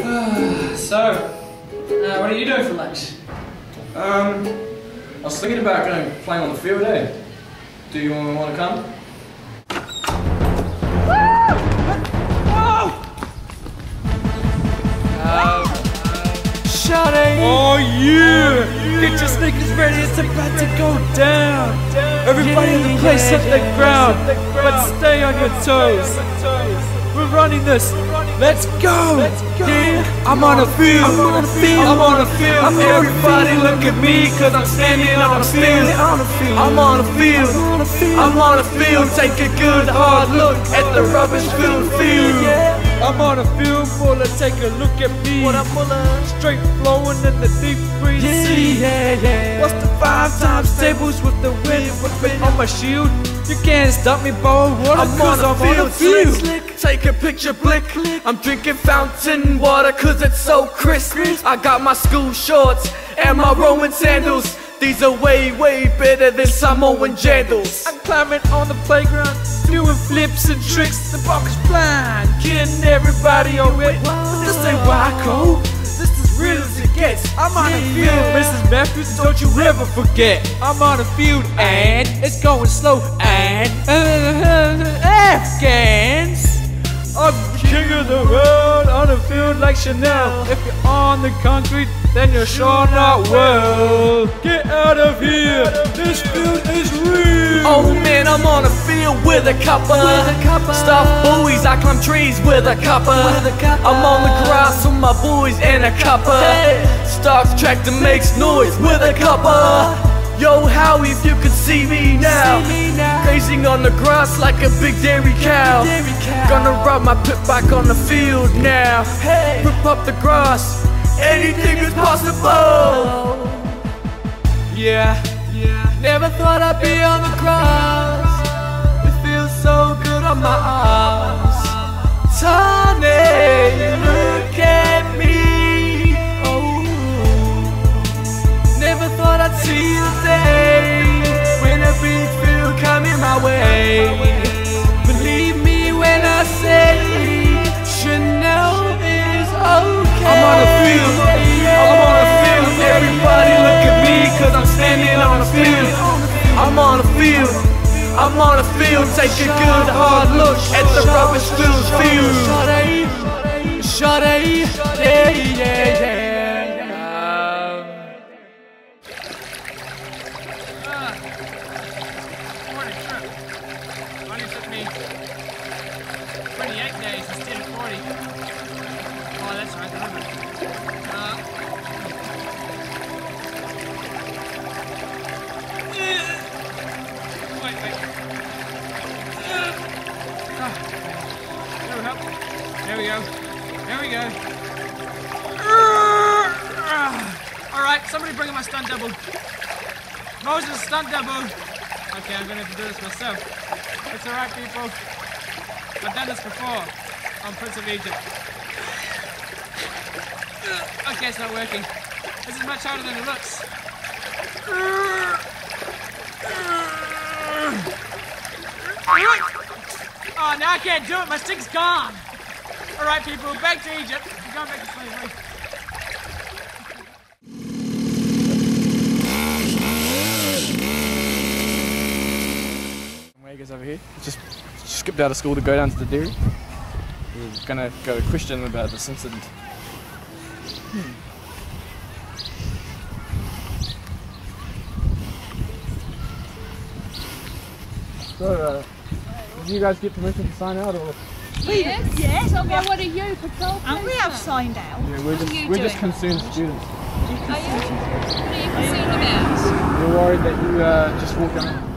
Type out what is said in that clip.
so, uh, what are you doing for lunch? Um, I was thinking about going playing on the field, eh? Do you want to come? Shawty! Oh yeah! Get your sneakers ready, it's about to go down! Everybody in the place hit the ground, but stay on your toes! We're running this! Let's go! Yeah, I'm on a field! I'm on a field! I'm on a field! I'm Everybody look at me, cause I'm standing on a field! I'm on a field! I'm on a field! Take a good hard look at the rubbish filled field! I'm on a field full of take a look at me. What I'm full of straight flowing in the deep green yeah, sea. Yeah, yeah. What's the five times tables with the wind whipping on my shield? You can't stop me, boy. What I'm on a field, on a field. Slick, slick. Take a picture, blick. I'm drinking fountain water cause it's so crisp. I got my school shorts and my Roman sandals. These are way, way better than Samoan jandals. I'm climbing on the playground, doing flips and tricks. The ball is blind, getting everybody away. This ain't Waco. This is real as it gets. I'm on the field, Mrs. Matthews, don't you ever forget. I'm on the field and it's going slow and uh, uh, uh, Afghans. I'm king of the world on a field like Chanel. If you're on the concrete, then you're sure not well. Get out of here, this field is real. Oh man, I'm on a field with a cuppa. Stuff buoys, I climb trees with a cuppa. I'm on the grass with my boys and a cuppa. Starts tractor makes noise with a cuppa. Yo, how if you could see me now, grazing on the grass like a big dairy cow. Gonna ride my pit bike on the field now. Hey, rip up the grass, anything is possible. Yeah, yeah. Never thought I'd be on the grass. It feels so good on my arms. Tony, thought I'd see you day when a big field coming my way. Believe me when I say Chanel is okay. I'm on a field, I'm on a field. Everybody look at me cause I'm standing on a field. I'm on a field. I'm on a field, take a good hard look at the rubbish filled field. Shawty, yeah, yeah, yeah. Go. There we go. Ah, ah. All right, somebody bring in my stunt double. Moses, stunt double. Okay, I'm gonna have to do this myself. It's alright, people. I've done this before on Prince of Egypt. Okay, it's not working. This is much harder than it looks. Oh, now I can't do it. My stick's gone. Alright, people, back to Egypt. We're going back to slavery. Wagers over here. Just skipped out of school to go down to the dairy. We're gonna go to question about this incident. So, uh, did you guys get permission to sign out, or Yes. Yes, well, what are you, patrol And we have signed out. yeah, we're just you we're just concerned students. Are you? What are you concerned about? We're worried that you uh, just walked down